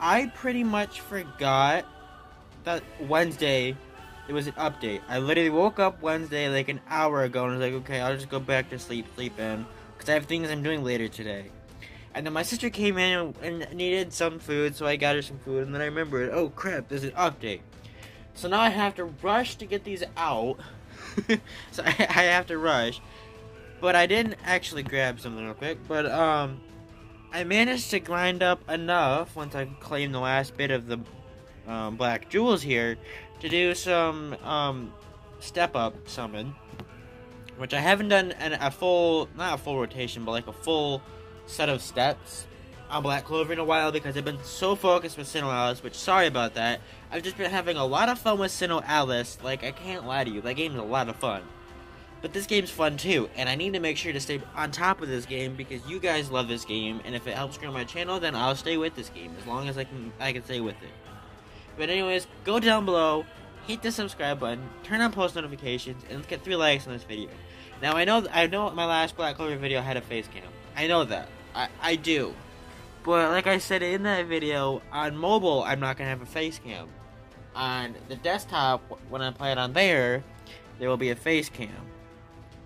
I pretty much forgot that Wednesday it was an update. I literally woke up Wednesday like an hour ago and was like, okay, I'll just go back to sleep, sleep in. Because I have things I'm doing later today. And then my sister came in and needed some food, so I got her some food. And then I remembered, oh crap, there's an update. So now I have to rush to get these out. so I, I have to rush. But I didn't actually grab something real quick. But um, I managed to grind up enough once I claimed the last bit of the um, black jewels here to do some um, step up summon, which I haven't done an, a full, not a full rotation, but like a full set of steps on Black Clover in a while because I've been so focused with SINoALICE, which sorry about that. I've just been having a lot of fun with SINoALICE. Like I can't lie to you, that game's a lot of fun. But this game's fun too, and I need to make sure to stay on top of this game because you guys love this game, and if it helps grow my channel, then I'll stay with this game as long as I can. I can stay with it. But anyways, go down below, hit the subscribe button, turn on post notifications, and let's get three likes on this video. Now I know I know my last Black Clover video had a face cam. I know that. I I do. But like I said in that video, on mobile I'm not gonna have a face cam. On the desktop, when I play it on there, there will be a face cam.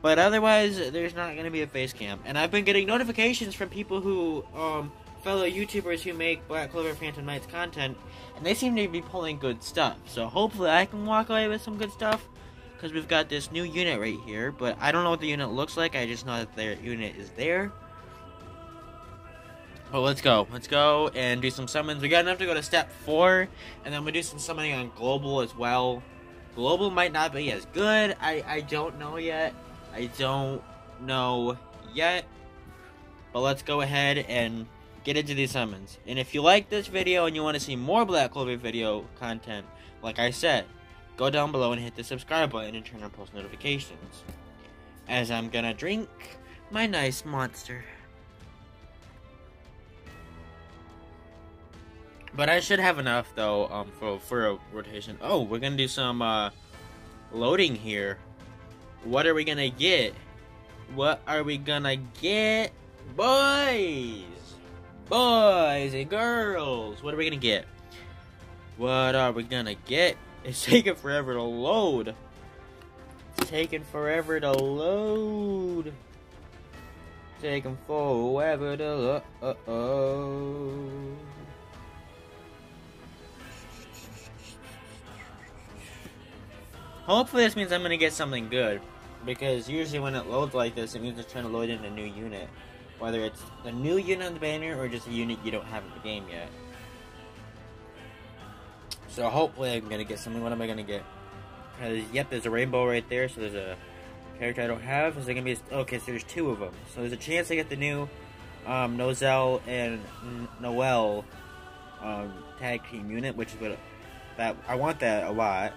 But otherwise, there's not gonna be a face cam. And I've been getting notifications from people who, um, fellow YouTubers who make Black Clover Phantom Knights content, and they seem to be pulling good stuff. So hopefully I can walk away with some good stuff, because we've got this new unit right here. But I don't know what the unit looks like. I just know that their unit is there. But let's go. Let's go and do some summons. We got enough to go to step four, and then we do some summoning on global as well. Global might not be as good. I I don't know yet. I don't know yet. But let's go ahead and get into these summons. And if you like this video and you want to see more Black Clover video content, like I said, go down below and hit the subscribe button and turn on post notifications. As I'm gonna drink my nice monster. But I should have enough though um, for for a rotation. Oh, we're gonna do some uh, loading here. What are we gonna get? What are we gonna get, boys, boys and girls? What are we gonna get? What are we gonna get? It's taking forever to load. It's taking forever to load. Taking forever to load. Uh oh. Hopefully this means I'm gonna get something good. Because usually when it loads like this, it means it's trying to load in a new unit. Whether it's a new unit on the banner or just a unit you don't have in the game yet. So hopefully I'm gonna get something. What am I gonna get? Because, yep, there's a rainbow right there, so there's a character I don't have. Is there gonna be a, okay, so there's two of them. So there's a chance I get the new um, Nozel and Noel um, tag team unit, which is what that I want that a lot.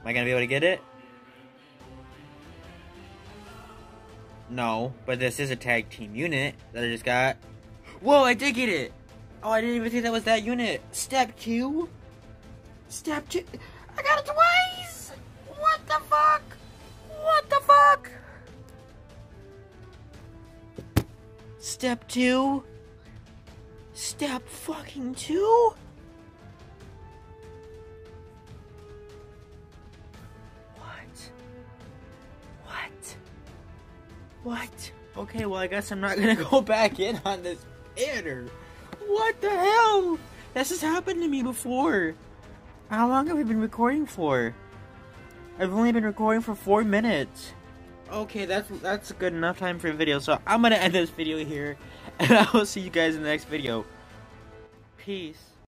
Am I gonna be able to get it? No, but this is a tag team unit that I just got. Whoa, I did get it! Oh, I didn't even think that was that unit. Step two? Step two? I got it twice! What the fuck? What the fuck? Step two? Step fucking two? What? What? Okay, well, I guess I'm not gonna go back in on this banner. What the hell? This has happened to me before. How long have we been recording for? I've only been recording for four minutes. Okay, that's that's a good enough time for a video, so I'm gonna end this video here, and I will see you guys in the next video. Peace.